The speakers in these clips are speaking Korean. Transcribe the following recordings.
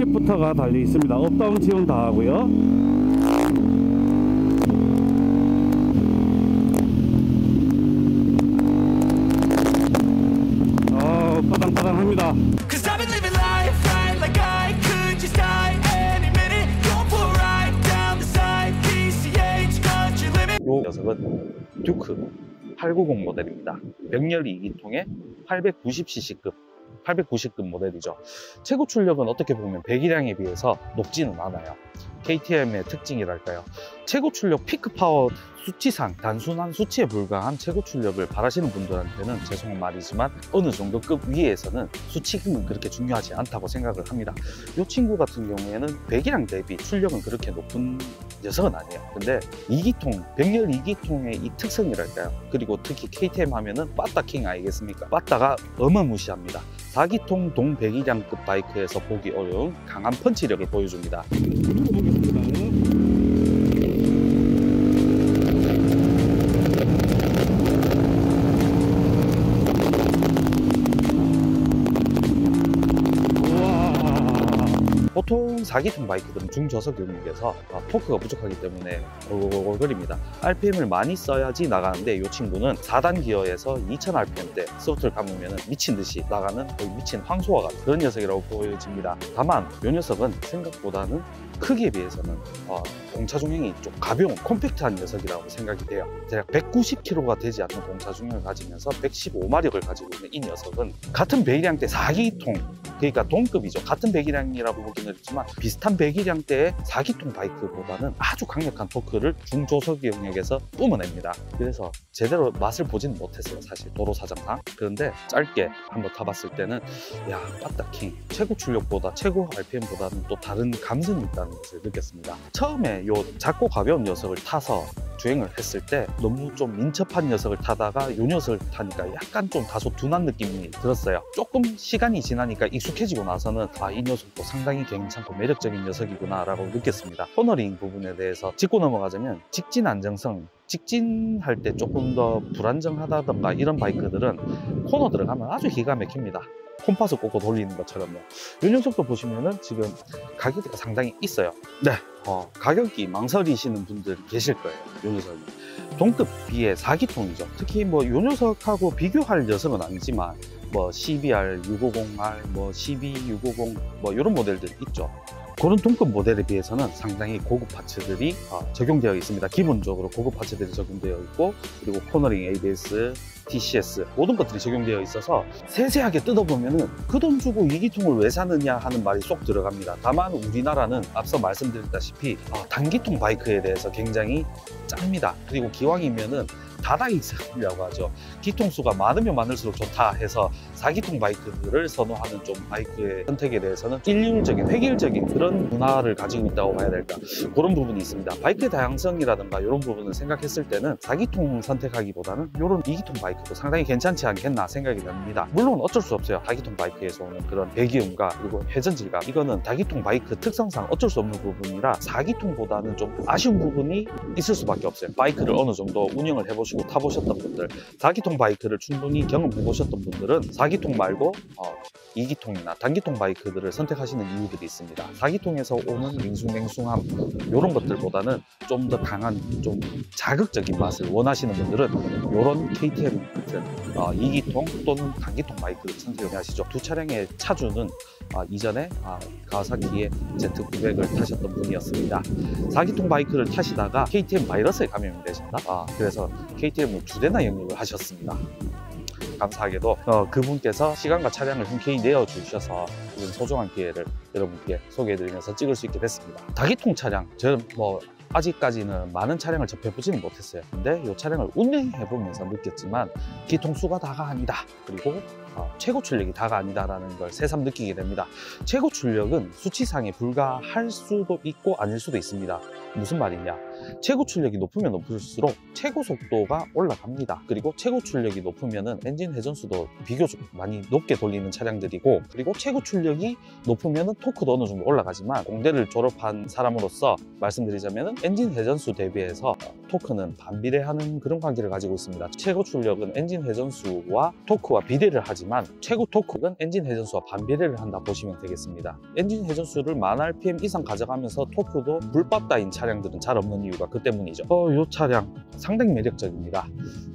shifter가 달려 있습니다. up down 지원 다 하고요. 어, 빠당빠당합니다. 이 녀석은 듀크 890 모델입니다. 병렬 2기통의 890cc급 890급 모델이죠. 최고 출력은 어떻게 보면 배기량에 비해서 높지는 않아요. KTM의 특징이랄까요. 최고 출력 피크 파워 수치상 단순한 수치에 불과한 최고 출력을 바라시는 분들한테는 죄송한 말이지만 어느 정도 급 위에서는 수치는 그렇게 중요하지 않다고 생각을 합니다. 이 친구 같은 경우에는 배기량 대비 출력은 그렇게 높은 녀석은 아니에요. 근데 2기통, 병렬 2기통의 이 특성이랄까요? 그리고 특히 KTM 하면은 빠따킹 아니겠습니까? 빠따가 어마무시합니다. 4기통 동배기량급 바이크에서 보기 어려운 강한 펀치력을 보여줍니다. 4기통 바이크들은 중저속 영역에서 토크가 아, 부족하기 때문에 골골골거립니다. RPM을 많이 써야지 나가는데 이 친구는 4단 기어에서 2000rpm대 소프트를 감으면 미친 듯이 나가는 거의 미친 황소와 같은 그런 녀석이라고 보여집니다. 다만 이 녀석은 생각보다는 크기에 비해서는 어, 공차 중형이 좀 가벼운 컴팩트한 녀석이라고 생각이 돼요. 대략 190kg가 되지 않는 공차 중형을 가지면서 115마력을 가지고 있는 이 녀석은 같은 배기량 대 4기통 그러니까 동급이죠. 같은 배기량이라고 보기는 어렵지만 비슷한 배기량대의 4기통 바이크보다는 아주 강력한 토크를 중조속 영역에서 뿜어냅니다. 그래서 제대로 맛을 보지는 못했어요. 사실 도로 사정상. 그런데 짧게 한번 타봤을 때는 야 빠따킹 최고 출력보다 최고 RPM보다는 또 다른 감성이 있다는 것을 느꼈습니다. 처음에 요 작고 가벼운 녀석을 타서 주행을 했을 때 너무 좀 민첩한 녀석을 타다가 이 녀석을 타니까 약간 좀 다소 둔한 느낌이 들었어요. 조금 시간이 지나니까 익숙 해지고 나서는 아 이 녀석도 상당히 괜찮고 매력적인 녀석이구나 라고 느꼈습니다. 코너링 부분에 대해서 짚고 넘어가자면 직진 안정성 직진할 때 조금 더 불안정하다던가 이런 바이크들은 코너 들어가면 아주 기가 막힙니다. 콤파스 꽂고 돌리는 것처럼요. 이 녀석도 보시면은 지금 가격대가 상당히 있어요. 네. 어, 가격이 망설이시는 분들이 계실 거예요. 이 녀석이. 동급 B의 4기통이죠. 특히 뭐이 녀석하고 비교할 녀석은 아니지만 뭐 CBR 650R, 뭐 CB 650, 뭐 이런 모델들 있죠. 그런 동급 모델에 비해서는 상당히 고급 파츠들이 어, 적용되어 있습니다. 기본적으로 고급 파츠들이 적용되어 있고 그리고 코너링 ABS, TCS 모든 것들이 적용되어 있어서 세세하게 뜯어보면은 그돈 주고 이기통을 왜 사느냐 하는 말이 쏙 들어갑니다. 다만 우리나라는 앞서 말씀드렸다시피 어, 단기통 바이크에 대해서 굉장히 짭니다. 그리고 기왕이면은 다다익선이라고 하죠. 기통수가 많으면 많을수록 좋다 해서 4기통 바이크를 선호하는 좀 바이크의 선택에 대해서는 일률적인 획일적인 그런 문화를 가지고 있다고 봐야 될까 그런 부분이 있습니다. 바이크의 다양성이라든가 이런 부분을 생각했을 때는 4기통 선택하기보다는 이런 2기통 바이크도 상당히 괜찮지 않겠나 생각이 듭니다. 물론 어쩔 수 없어요. 4기통 바이크에서 오는 그런 배기음과 그리고 회전 질감 이거는 다기통 바이크 특성상 어쩔 수 없는 부분이라 4기통보다는 좀 아쉬운 부분이 있을 수밖에 없어요. 바이크를 어느 정도 운영을 해보시 고 타보셨던 분들 4기통 바이크를 충분히 경험 해보셨던 분들은 4기통 말고 어, 2기통이나 단기통 바이크들을 선택하시는 이유들이 있습니다. 4기통에서 오는 맹숭맹숭함 이런 것들보다는 좀 더 강한 좀 자극적인 맛을 원하시는 분들은 이런 KTM 같은 어, 2기통 또는 단기통 바이크를 선택을 하시죠. 두 차량의 차주는 아, 이전에 아, 가와사키의 Z900을 타셨던 분이었습니다. 4기통 바이크를 타시다가 KTM 바이러스에 감염이 되신다. 아, 그래서 KTM을 두 대나 영입을 하셨습니다. 감사하게도 어, 그분께서 시간과 차량을 흔쾌히 내어주셔서 소중한 기회를 여러분께 소개해드리면서 찍을 수 있게 됐습니다. 다기통 차량, 저는 뭐 아직까지는 많은 차량을 접해보지는 못했어요. 근데 이 차량을 운행해보면서 느꼈지만 기통수가 다가 아니다. 그리고 어, 최고 출력이 다가 아니다라는 걸 새삼 느끼게 됩니다. 최고 출력은 수치상에 불과할 수도 있고 아닐 수도 있습니다. 무슨 말이냐? 최고 출력이 높으면 높을수록 최고 속도가 올라갑니다. 그리고 최고 출력이 높으면은 엔진 회전수도 비교적 많이 높게 돌리는 차량들이고 그리고 최고 출력이 높으면은 토크도 어느 정도 올라가지만 공대를 졸업한 사람으로서 말씀드리자면은 엔진 회전수 대비해서 토크는 반비례하는 그런 관계를 가지고 있습니다. 최고 출력은 엔진 회전수와 토크와 비례를 하지만 최고 토크는 엔진 회전수와 반비례를 한다 보시면 되겠습니다. 엔진 회전수를 만 RPM 이상 가져가면서 토크도 불바다인 차량들은 잘 없는 이유가 그 때문이죠. 어, 이 차량 상당히 매력적입니다.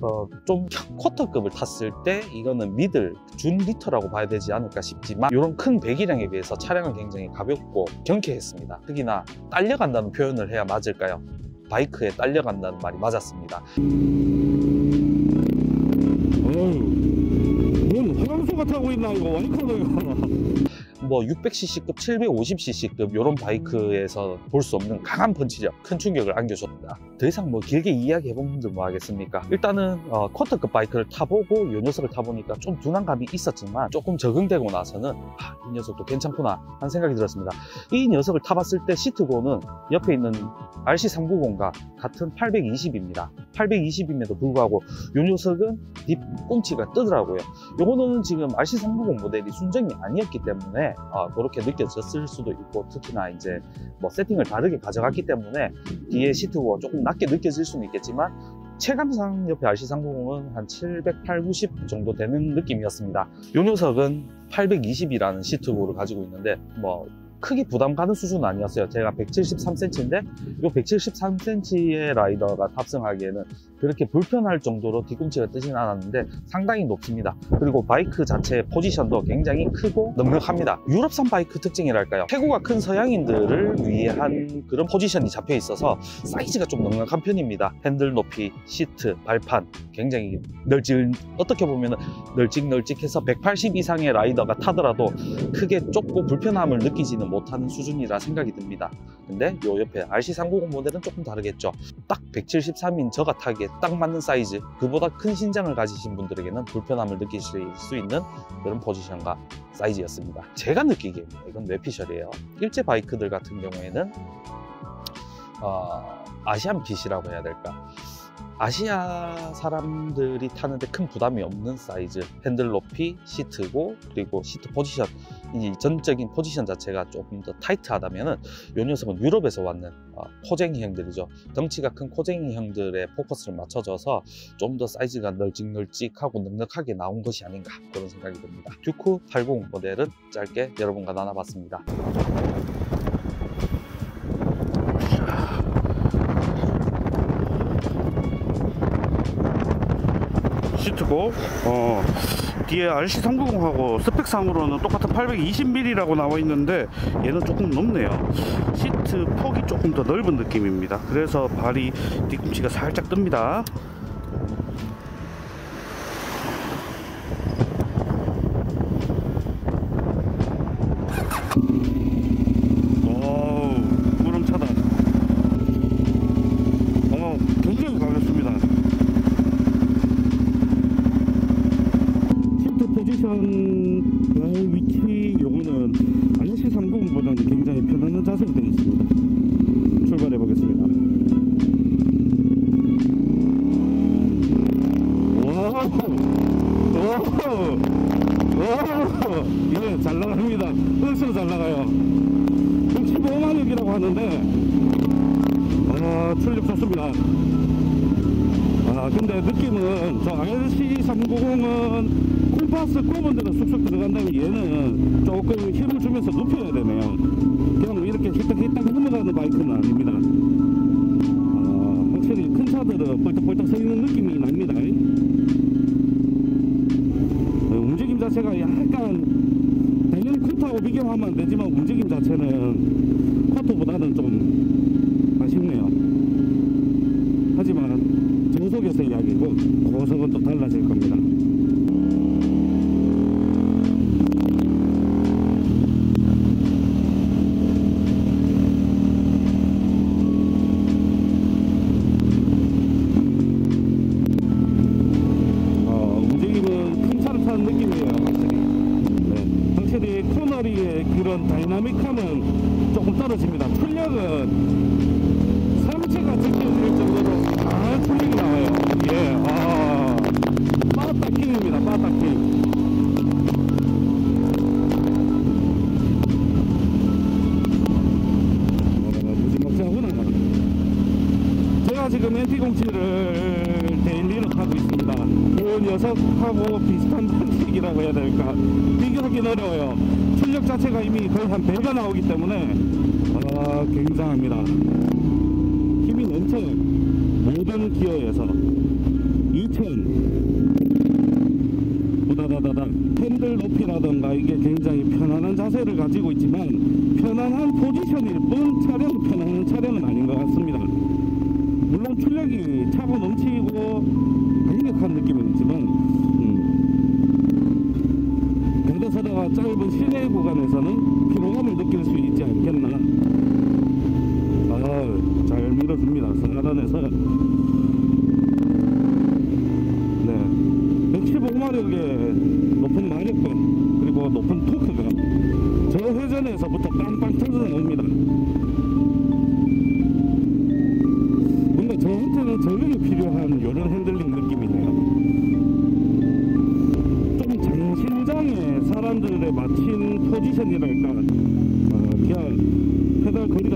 어, 좀 quarter급을 탔을 때 이거는 middle 준 리터라고 봐야 되지 않을까 싶지만 이런 큰 배기량에 비해서 차량은 굉장히 가볍고 경쾌했습니다. 특히나 딸려간다는 표현을 해야 맞을까요? 바이크에 딸려간다는 말이 맞았습니다. 타고 있나 이거 와이커도 이거. 뭐 600cc급, 750cc급 이런 바이크에서 볼 수 없는 강한 펀치력, 큰 충격을 안겨줬다. 더 이상 뭐 길게 이야기해본 분들 뭐 하겠습니까? 일단은 어, 쿼터급 바이크를 타보고 이 녀석을 타보니까 좀 둔한 감이 있었지만 조금 적응되고 나서는 아, 이 녀석도 괜찮구나 하는 생각이 들었습니다. 이 녀석을 타봤을 때 시트고는 옆에 있는 RC390과 같은 820입니다. 820임에도 불구하고 이 녀석은 뒷꿈치가 뜨더라고요. 요거는 지금 RC390 모델이 순정이 아니었기 때문에 어, 그렇게 느껴졌을 수도 있고 특히나 이제 뭐 세팅을 다르게 가져갔기 때문에 뒤에 시트가 조금 낮게 느껴질 수는 있겠지만 체감상 옆에 RC390은 한 700, 8, 90 정도 되는 느낌이었습니다. 이 녀석은 820이라는 시트고를 가지고 있는데 뭐 크게 부담 가는 수준은 아니었어요. 제가 173cm인데 이 173cm의 라이더가 탑승하기에는 그렇게 불편할 정도로 뒤꿈치가 뜨진 않았는데 상당히 높습니다. 그리고 바이크 자체의 포지션도 굉장히 크고 넉넉합니다. 유럽산 바이크 특징이랄까요? 체구가 큰 서양인들을 위한 그런 포지션이 잡혀 있어서 사이즈가 좀 넉넉한 편입니다. 핸들 높이, 시트, 발판 굉장히 널찍 어떻게 보면 널찍널찍해서 180 이상의 라이더가 타더라도 크게 좁고 불편함을 느끼지는 못하는 수준이라 생각이 듭니다. 근데 요 옆에 RC390 모델은 조금 다르겠죠. 딱 173인 저가 타기에 딱 맞는 사이즈, 그보다 큰 신장을 가지신 분들에게는 불편함을 느끼실 수 있는 그런 포지션과 사이즈였습니다. 제가 느끼기에는 이건 뇌피셜이에요. 일제 바이크들 같은 경우에는 어, Asian fit이라고 해야 될까? 아시아 사람들이 타는데 큰 부담이 없는 사이즈 핸들 높이 시트고 그리고 시트 포지션 이 전적인 포지션 자체가 조금 더 타이트하다면은 이 녀석은 유럽에서 왔는 어, 코쟁이형들이죠. 덩치가 큰 코쟁이형들의 포커스를 맞춰줘서 좀 더 사이즈가 널찍널찍하고 넉넉하게 나온 것이 아닌가 그런 생각이 듭니다. 듀크 890 모델은 짧게 여러분과 나눠봤습니다 시트고 어, 뒤에 RC390하고 스펙상으로는 똑같은 820mm라고 나와 있는데 얘는 조금 높네요. 시트 폭이 조금 더 넓은 느낌입니다. 그래서 발이 뒤꿈치가 살짝 뜹니다 어우 구름차다 어 굉장히 가볍습니다 발 위치 요거는 RC390보다는 굉장히 편안한 자세로 되어 있습니다. 출발해 보겠습니다. 예, 잘 나갑니다. 벌써 잘 나가요. 65마력이라고 하는데, 아, 출력 좋습니다. 아 근데 느낌은 저 RC390은 꼽은 데는 쑥쑥 들어간다면 얘는 조금 힘을 주면서 눕혀야 되네요. 그냥 이렇게 휘딱휘딱 넘어가는 바이크는 아닙니다. 아 확실히 큰 차들은 벌떡벌떡 서 있는 느낌이 납니다. 어, 움직임 자체가 약간 당연히 쿼터하고 비교하면 안 되지만 움직임 자체는 쿼터보다는 좀 아쉽네요. 하지만 저속에서 이야기고 고속은 또 달라질 겁니다. 뒷다리의 그런 다이나믹함은 조금 떨어집니다. 출력은 상체가 젖혀질 정도로 강한 출력이 나와요. 예, 아, 빠따킹입니다. 빠따킹. 제가 지금 MT07을 daily로 타고 있습니다. 이 녀석하고 비슷한 형식이라고 해야 될까 비교하기는 어려워요. 가격 자체가 이미 거의 한 배가 나오기 때문에 아 굉장합니다. 힘이 넘쳐 모든 기어에서. 유턴 부다다다닥 핸들 높이라던가 이게 굉장히 편안한 자세를 가지고 있지만 편안한 포지션일 뿐 차량 편안한 차량은 아닌 것 같습니다. 물론 출력이 차고 넘치고 강력한 느낌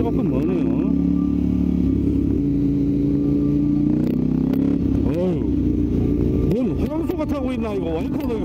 조금 머네요 어휴 뭔 호랑소 같아 하고 있나 이거 완전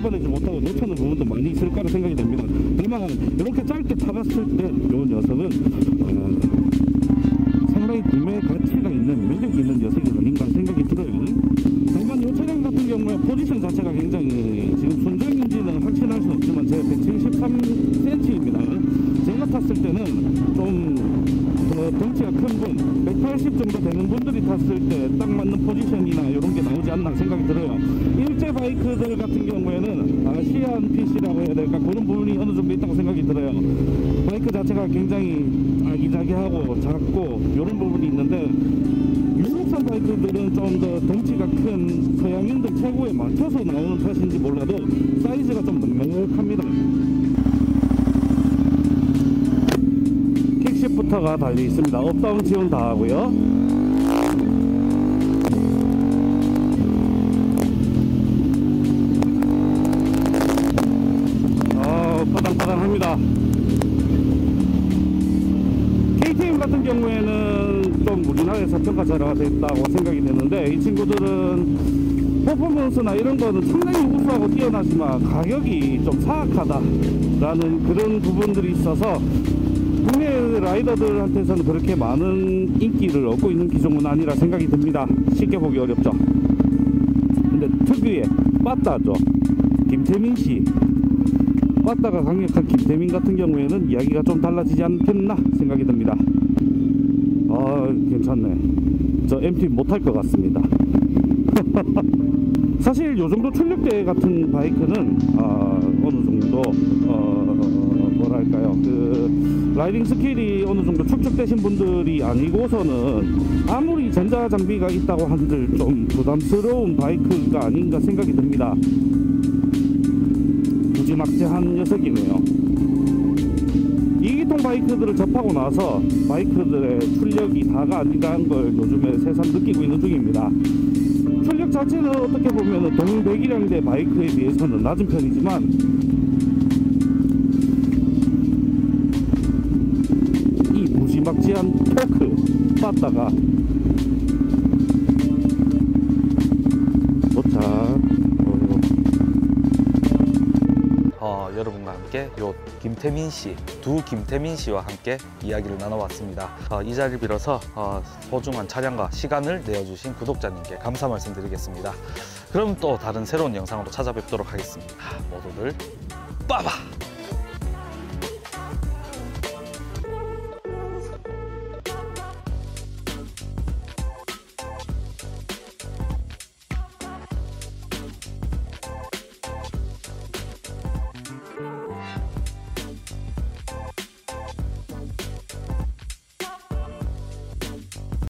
충족받지 못하고 놓치는 부분도 많이 있을 거라 생각이 됩니다. 다만 이렇게 짧게 잡았을 때 이 녀석은 어, 습관 fit이라고 해야 될까? 그런 부분이 어느 정도 있다고 생각이 들어요. 브레이크 자체가 굉장히 아기자기하고 작고 이런 부분이 있는데 유럽산 바이크들은 좀 더 덩치가 큰 서양인들 체구에 맞춰서 나오는 탓인지 몰라도 사이즈가 좀 넉넉합니다. quick shifter가 달려 있습니다. up down 지원 다 하고요. 가능합니다. KTM 같은 경우에는 좀 우리나라에서 평가 잘화되 있다고 생각이 되는데 이 친구들은 퍼포먼스나 이런 거는 상당히 우수하고 뛰어나지만 가격이 좀 사악하다라는 그런 부분들이 있어서 국내 라이더들한테서는 그렇게 많은 인기를 얻고 있는 기종은 아니라 생각이 듭니다. 쉽게 보기 어렵죠. 근데 특유의 빠따죠. KTM. 빠따가 강력한 KTM 같은 경우에는 이야기가 좀 달라지지 않겠나 생각이 듭니다. 아, 괜찮네. 저 MT 못 탈 것 같습니다. 사실 요 정도 출력대 같은 바이크는 아, 어느 정도 어, 뭐랄까요 그 riding skill이 어느 정도 축적되신 분들이 아니고서는 아무리 전자 장비가 있다고 한들 좀 부담스러운 바이크가 아닌가 생각이 듭니다. 무지막지 한 녀석이네요. 이기통 바이크들을 접하고 나서 바이크들의 출력이 다가 아니라는 걸 요즘에 새삼 느끼고 있는 중입니다. 출력 자체는 어떻게 보면 동백이량대 바이크에 비해서는 낮은 편이지만 이 무지막지한 토크 빠따가 어, 여러분과 함께 요 김태민 씨, 두 김태민 씨와 함께 이야기를 나눠봤습니다. 어, 이 자리를 빌어서 어, 소중한 차량과 시간을 내어주신 구독자님께 감사 말씀드리겠습니다. 그럼 또 다른 새로운 영상으로 찾아뵙도록 하겠습니다. 모두들 빠바!